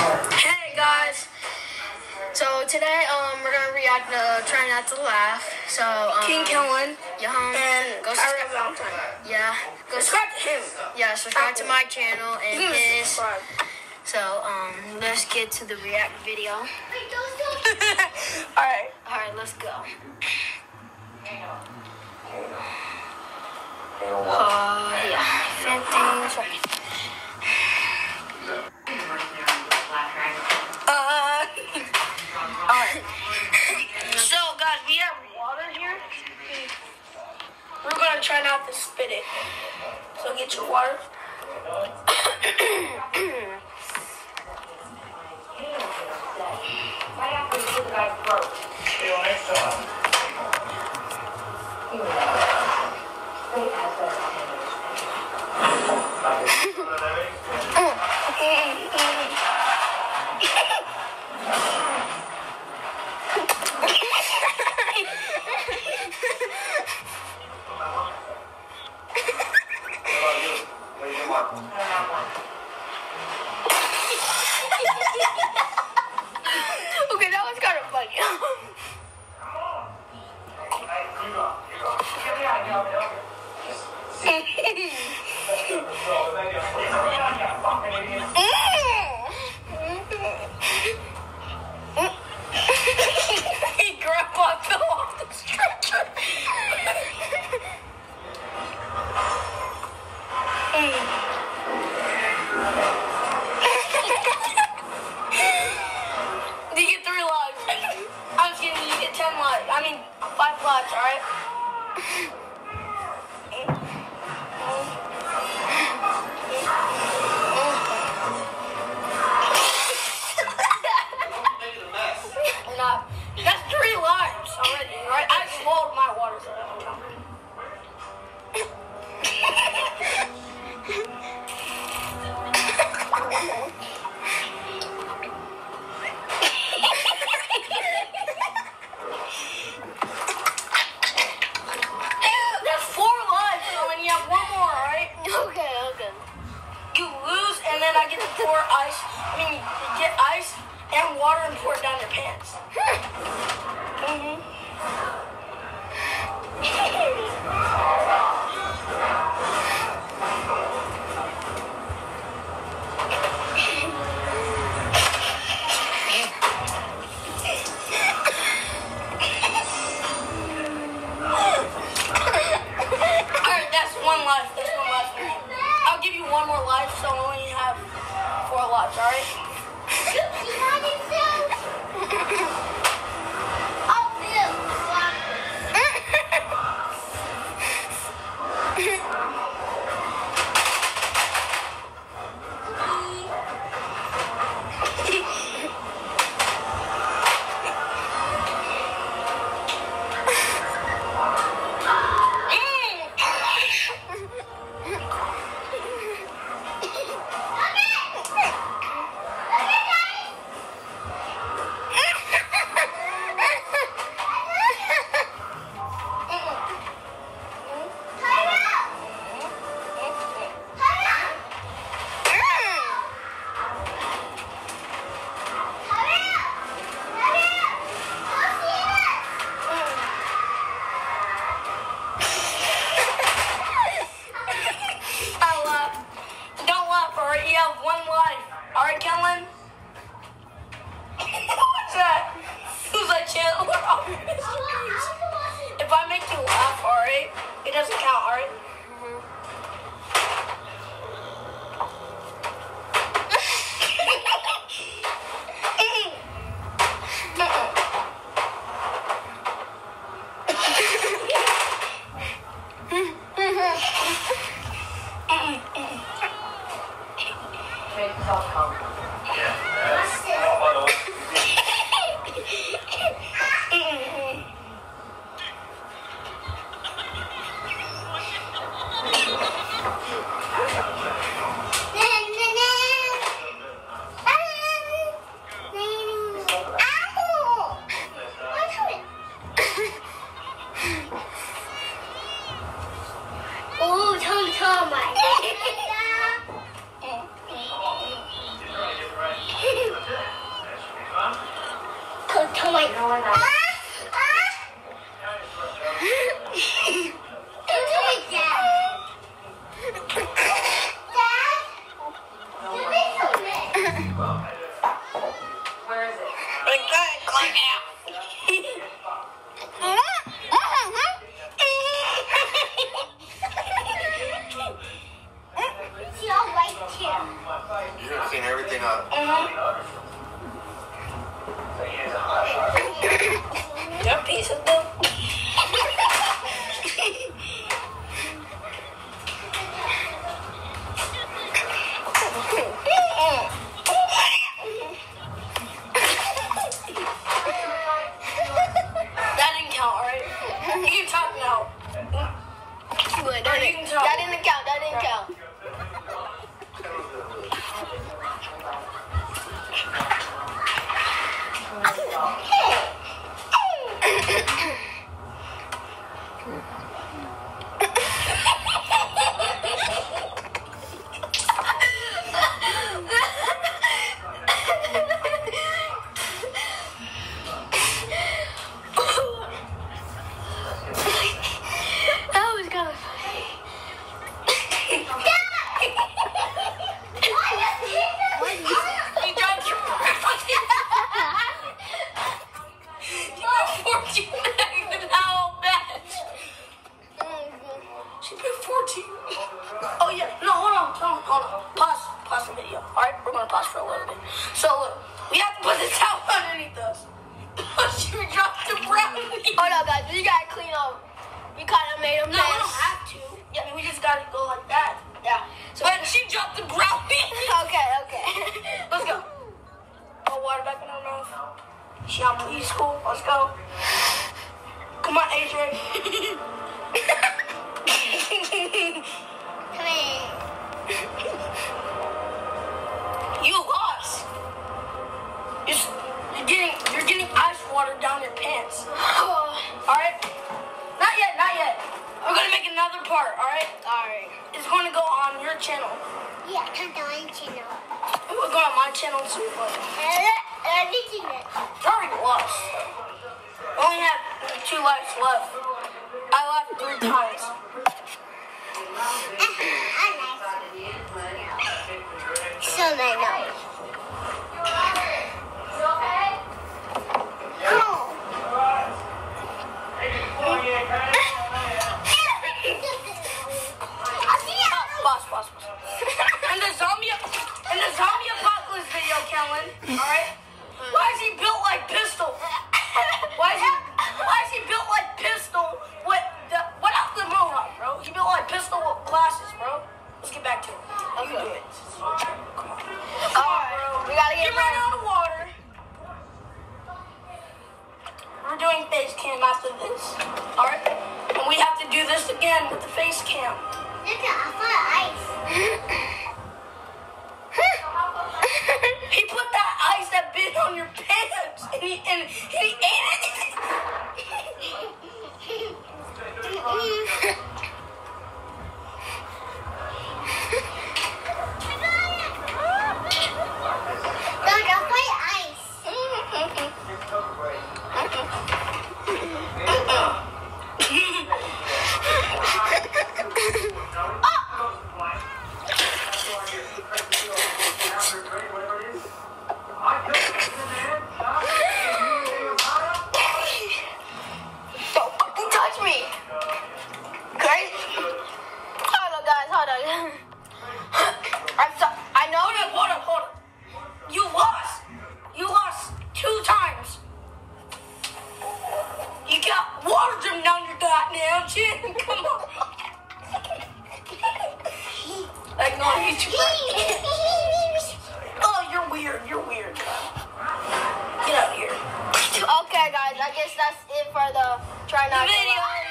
Hey guys. So today um we're gonna react to Try Not to Laugh. So um King Kellen yeah, um, and go Tyra subscribe. Valentine. Yeah. Go Subscribe to him. Yeah, subscribe to my channel and Give his. subscribe. So um let's get to the react video. Alright. Alright, let's go. Uh yeah. 15 seconds. We're gonna try not to spit it. So get your water. five lives, alright? To pour ice. I mean, get ice and water and pour it down your pants. hmm have one life. Alright, Kellen? What's that? Who's that chill? if I make you laugh, alright? It doesn't count, alright? Here. You're gonna clean everything up. Your piece of dope. That didn't count, alright? You can talk now. Wait, Or that, you didn't, can tell. that didn't count. That didn't count. That was kind of funny. You dropped your You put 14 eggs in how bad? She put 14. Oh, yeah. No, hold on. Hold on. Hold on. Pause. Pause the video. All right? We're to pause for a little bit. So, look. We have to put the towel underneath us. she dropped the brownie. Hold on, guys. We gotta clean up. We kind of made a mess. No, we don't have to. Yeah, I mean, we just got to go like that. Yeah. So, But she dropped the brownie. okay, okay. Let's go. Put water back in her mouth. She on preschool. Let's go. Come on, AJ. Water down your pants. All right. Not yet. Not yet. We're gonna make another part. All right. Alright. It's going to go on your channel. Yeah, I'm going to know. We're on my channel too. But Everything that. I already lost. I only have two lives left. I left three times. So I know. Oh. Boss, boss, boss. And the zombie, and the zombie apocalypse video, Kellen. All right. Why is he built like pistol? Why is he? Why is he built like pistol? What? The, what out the mohawk, bro? He built like pistol with glasses, bro. Let's get back to it. You do it. Come on. We gotta Get get right out of water. We're doing face cam after this. Alright? And we have to do this again with the face cam. Look at I found ice. He put that ice that bit on your pants and he and, and he like no YouTube. Oh, you're weird. You're weird. Get out of here. Okay, guys. I guess that's it for the try not to Video. laugh.